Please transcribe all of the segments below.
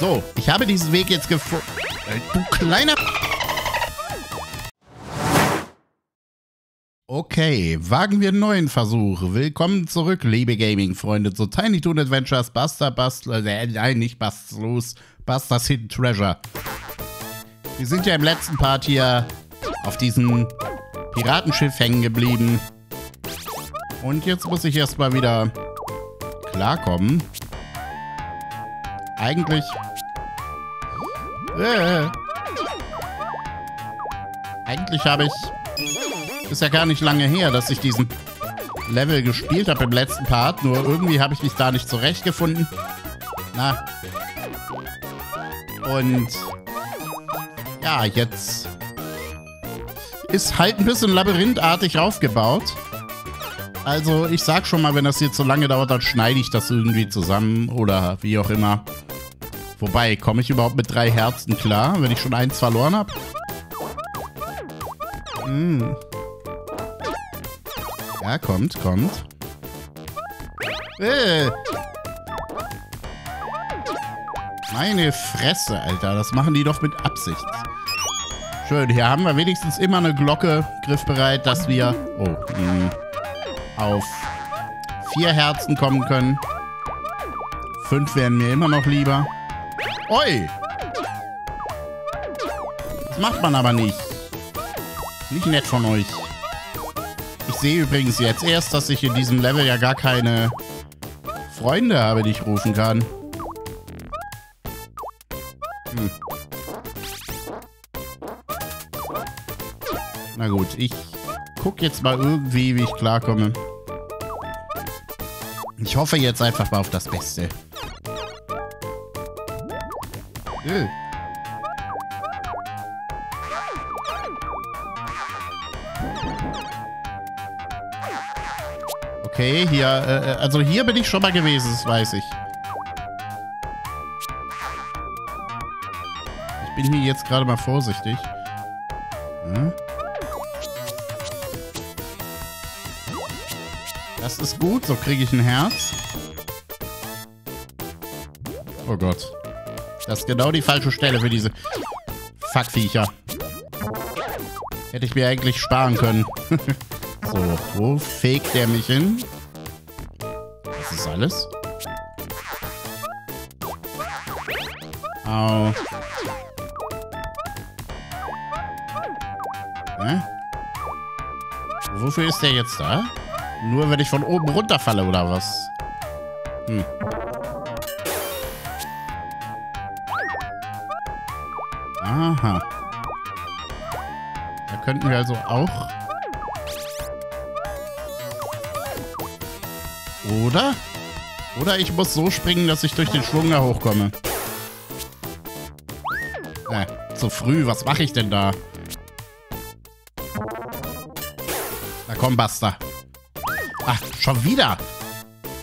So, ich habe diesen Weg jetzt gefunden. Äh, du kleiner... Okay, wagen wir einen neuen Versuch. Willkommen zurück, liebe Gaming-Freunde, zu Tiny Toon Adventures Buster Buster... Äh, nein, nicht Busters los. Busters Hidden Treasure. Wir sind ja im letzten Part hier auf diesem Piratenschiff hängen geblieben. Und jetzt muss ich erstmal wieder klarkommen. Eigentlich... Äh, eigentlich habe ich... Ist ja gar nicht lange her, dass ich diesen Level gespielt habe im letzten Part. Nur irgendwie habe ich mich da nicht zurechtgefunden. Na. Und... Ja, jetzt... Ist halt ein bisschen labyrinthartig aufgebaut. Also ich sag schon mal, wenn das hier zu lange dauert, dann schneide ich das irgendwie zusammen oder wie auch immer. Wobei, komme ich überhaupt mit drei Herzen klar, wenn ich schon eins verloren habe? Hm. Ja, kommt, kommt. Äh. Meine Fresse, Alter. Das machen die doch mit Absicht. Schön, hier haben wir wenigstens immer eine Glocke griffbereit, dass wir... Oh, mh. Hm auf vier Herzen kommen können. Fünf wären mir immer noch lieber. Oi! Das macht man aber nicht. Nicht nett von euch. Ich sehe übrigens jetzt erst, dass ich in diesem Level ja gar keine Freunde habe, die ich rufen kann. Hm. Na gut, ich guck jetzt mal irgendwie, wie ich klarkomme. Ich hoffe jetzt einfach mal auf das Beste. Äh. Okay, hier, äh, äh, also hier bin ich schon mal gewesen, das weiß ich. Ich bin hier jetzt gerade mal vorsichtig. Hm? Das ist gut, so kriege ich ein Herz. Oh Gott. Das ist genau die falsche Stelle für diese Fuckviecher. Hätte ich mir eigentlich sparen können. so, wo fegt der mich hin? Das ist alles? Au. Hä? Wofür ist der jetzt da? Nur wenn ich von oben runterfalle oder was? Hm. Da könnten wir also auch... Oder? Oder ich muss so springen, dass ich durch den Schwung da hochkomme. Äh, zu früh. Was mache ich denn da? Na komm, Basta. Ach, schon wieder.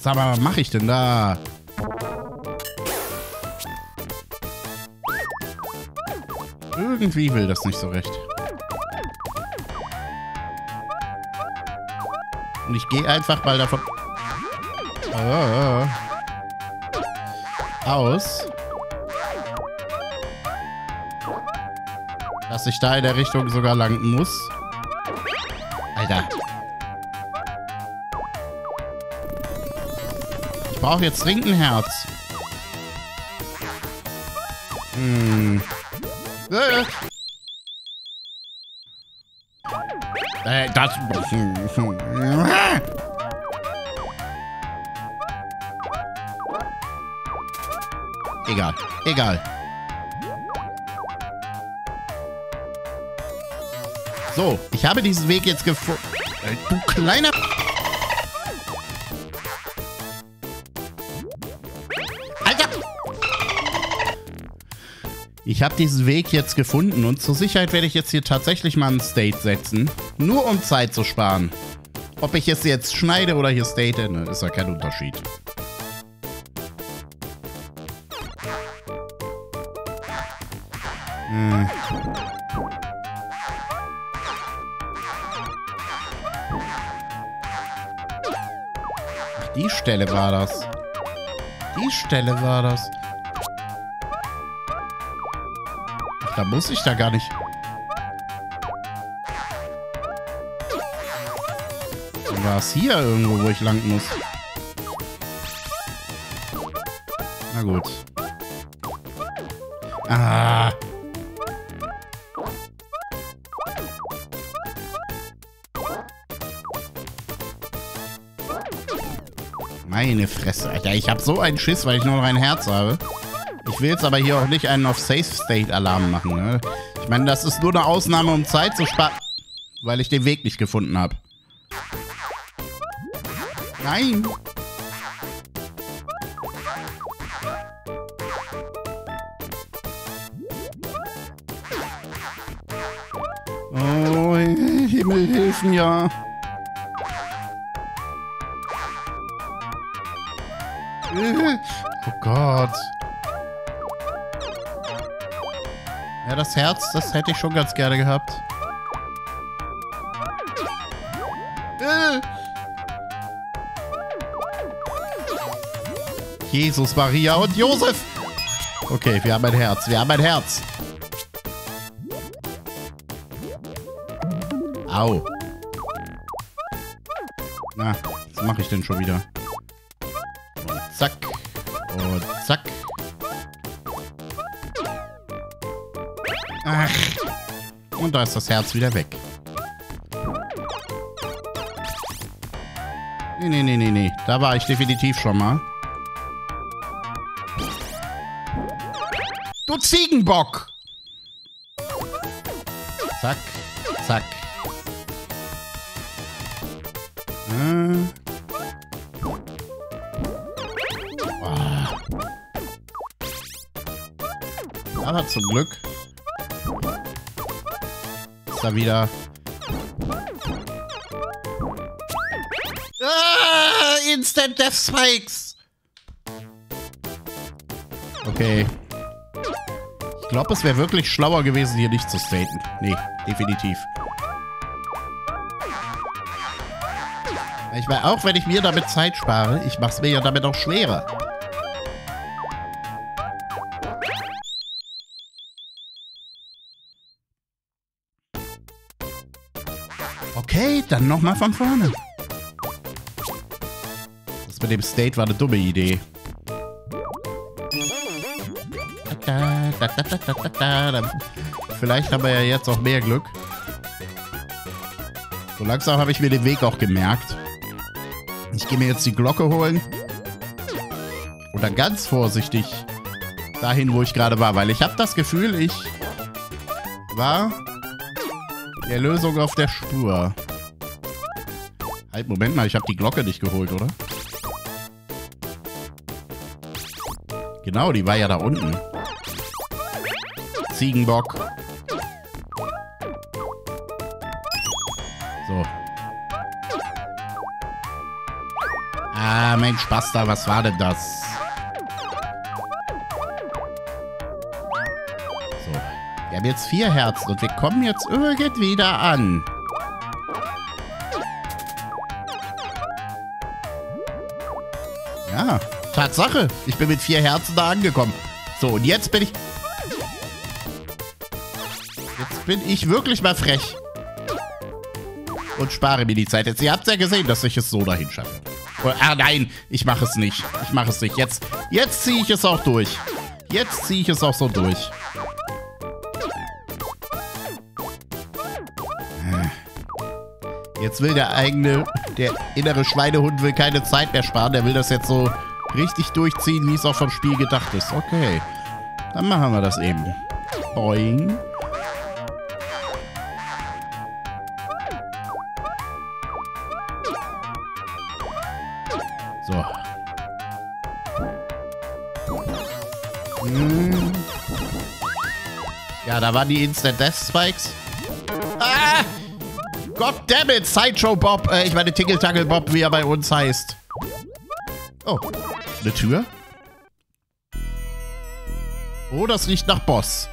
Sag mal, was mache ich denn da? Irgendwie will das nicht so recht. Und ich gehe einfach mal davon oh, aus, dass ich da in der Richtung sogar lang muss. Alter. Ich brauche jetzt dringend ein Herz. Hm. Äh. Äh, das... Egal. Egal. So, ich habe diesen Weg jetzt gefunden. Äh, du kleiner... Ich habe diesen Weg jetzt gefunden und zur Sicherheit werde ich jetzt hier tatsächlich mal einen State setzen. Nur um Zeit zu sparen. Ob ich es jetzt schneide oder hier state, ne, ist ja kein Unterschied. Hm. Ach, die Stelle war das. Die Stelle war das. Da muss ich da gar nicht. War es hier irgendwo, wo ich lang muss. Na gut. Ah. Meine Fresse, Alter. Ich habe so einen Schiss, weil ich nur noch ein Herz habe. Ich will jetzt aber hier auch nicht einen auf Safe State Alarm machen. Ne? Ich meine, das ist nur eine Ausnahme, um Zeit zu sparen. Weil ich den Weg nicht gefunden habe. Nein. Oh, Himmel, hilf mir. Oh Gott. Ja, das Herz, das hätte ich schon ganz gerne gehabt. Jesus, Maria und Josef. Okay, wir haben ein Herz. Wir haben ein Herz. Au. Na, was mache ich denn schon wieder? Und zack. Und zack. Ach. Und da ist das Herz wieder weg. Nee, nee, nee, nee, nee. Da war ich definitiv schon mal. Ziegenbock! Zack, zack. Hm. Oh. Aber zum Glück ist da wieder... Ah, Instant Death Spikes! Okay. Ich glaube, es wäre wirklich schlauer gewesen, hier nicht zu staten. Nee, definitiv. Ich meine, auch wenn ich mir damit Zeit spare, ich mache es mir ja damit auch schwerer. Okay, dann nochmal von vorne. Das mit dem State war eine dumme Idee. Vielleicht haben wir ja jetzt auch mehr Glück. So langsam habe ich mir den Weg auch gemerkt. Ich gehe mir jetzt die Glocke holen. Und dann ganz vorsichtig dahin, wo ich gerade war. Weil ich habe das Gefühl, ich war der Lösung auf der Spur. Halt, Moment mal, ich habe die Glocke nicht geholt, oder? Genau, die war ja da unten. Ziegenbock. So. Ah, Mensch, Basta, was war denn das? So. Wir haben jetzt vier Herzen und wir kommen jetzt irgendwie da an. Ja, Tatsache. Ich bin mit vier Herzen da angekommen. So, und jetzt bin ich... Jetzt bin ich wirklich mal frech. Und spare mir die Zeit. Jetzt, ihr habt ja gesehen, dass ich es so dahin schaffe. Oh, ah, nein, ich mache es nicht. Ich mache es nicht. Jetzt, jetzt ziehe ich es auch durch. Jetzt ziehe ich es auch so durch. Jetzt will der eigene, der innere Schweinehund will keine Zeit mehr sparen. Der will das jetzt so richtig durchziehen, wie es auch vom Spiel gedacht ist. Okay, dann machen wir das eben. Boing. Da waren die Instant Death Spikes. Ah! Goddammit, Sideshow Bob. Äh, ich meine Tingle Tangle Bob, wie er bei uns heißt. Oh, eine Tür? Oh, das riecht nach Boss.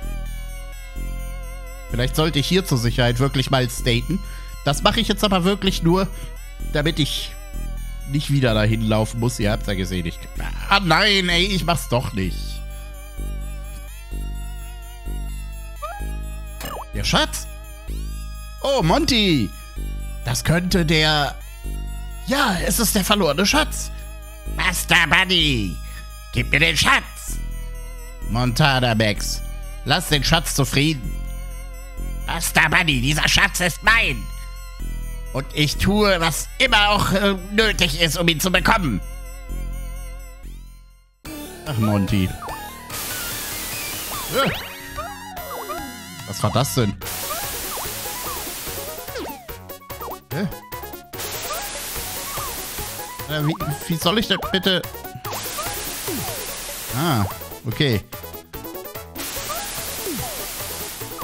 Vielleicht sollte ich hier zur Sicherheit wirklich mal staten. Das mache ich jetzt aber wirklich nur, damit ich nicht wieder dahin laufen muss. Ihr habt ja gesehen, ich... Ah nein, ey, ich mach's doch nicht. Der Schatz? Oh, Monty! Das könnte der... Ja, es ist der verlorene Schatz. Master Buddy, gib mir den Schatz. Montana Max, lass den Schatz zufrieden. Master Buddy, dieser Schatz ist mein. Und ich tue, was immer auch äh, nötig ist, um ihn zu bekommen. Ach, Monty. Äh. Was war das denn? Hä? Äh, wie, wie soll ich denn bitte... Ah, okay.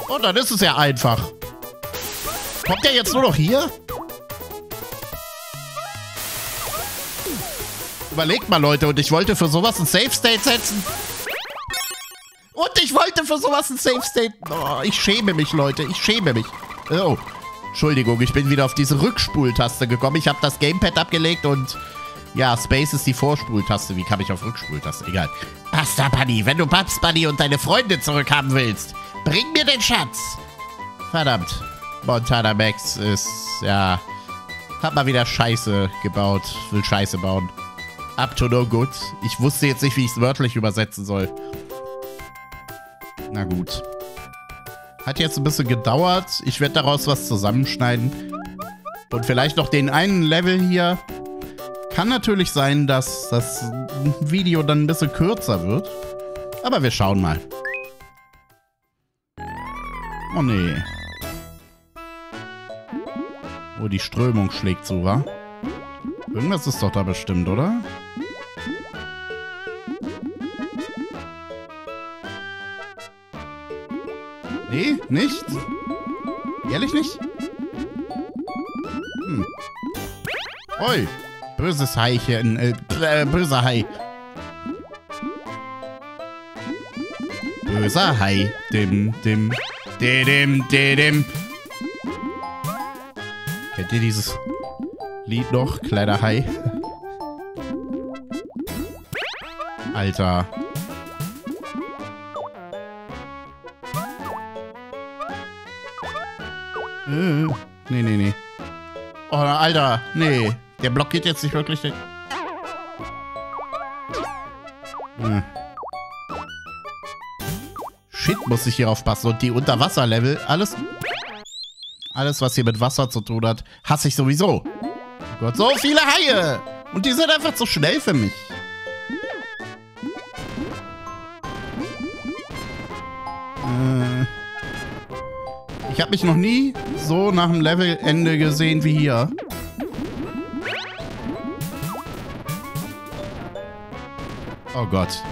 Oh, dann ist es ja einfach. Kommt der jetzt nur noch hier? Überlegt mal, Leute. Und ich wollte für sowas ein Safe State setzen. Und ich wollte für sowas ein Safe State... Oh, ich schäme mich, Leute. Ich schäme mich. Oh. Entschuldigung, ich bin wieder auf diese Rückspultaste gekommen. Ich habe das Gamepad abgelegt und... Ja, Space ist die Vorspultaste. Wie kam ich auf Rückspultaste? Egal. Master Buddy, wenn du Babs Buddy und deine Freunde zurückhaben willst, bring mir den Schatz. Verdammt. Montana Max ist, ja, hat mal wieder Scheiße gebaut, will Scheiße bauen. Up to no good. Ich wusste jetzt nicht, wie ich es wörtlich übersetzen soll. Na gut. Hat jetzt ein bisschen gedauert. Ich werde daraus was zusammenschneiden. Und vielleicht noch den einen Level hier. Kann natürlich sein, dass das Video dann ein bisschen kürzer wird. Aber wir schauen mal. Oh nee. Oh, die Strömung schlägt zu, wa? Irgendwas ist doch da bestimmt, oder? Nee, nicht? Ehrlich nicht? Hm. Oi, böses Haichen, äh, äh, böser Hai. Böser Hai, dim, dim, dim, dim, dim. Kennt ihr dieses Lied noch? Kleiner Hai. Alter. Nee, nee, nee. Oh, Alter. Nee. Der blockiert jetzt nicht wirklich den... Hm. Shit, muss ich hier aufpassen. Und die Unterwasserlevel, alles... Alles, was hier mit Wasser zu tun hat, hasse ich sowieso. Oh Gott, so viele Haie! Und die sind einfach zu schnell für mich. Ich habe mich noch nie so nach dem Levelende gesehen wie hier. Oh Gott.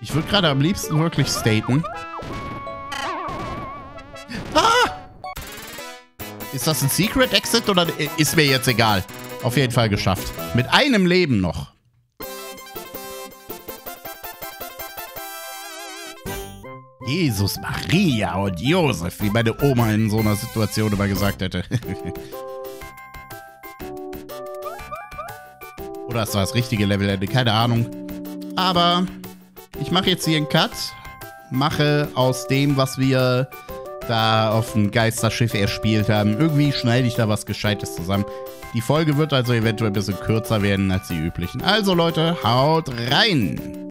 Ich würde gerade am liebsten wirklich staten. Ah! Ist das ein Secret Exit oder ist mir jetzt egal? Auf jeden Fall geschafft. Mit einem Leben noch. Jesus, Maria und Josef, wie meine Oma in so einer Situation immer gesagt hätte. Oder ist das das richtige Levelende? Keine Ahnung. Aber ich mache jetzt hier einen Cut. Mache aus dem, was wir da auf dem Geisterschiff erspielt haben. Irgendwie schneide ich da was Gescheites zusammen. Die Folge wird also eventuell ein bisschen kürzer werden als die üblichen. Also Leute, haut rein!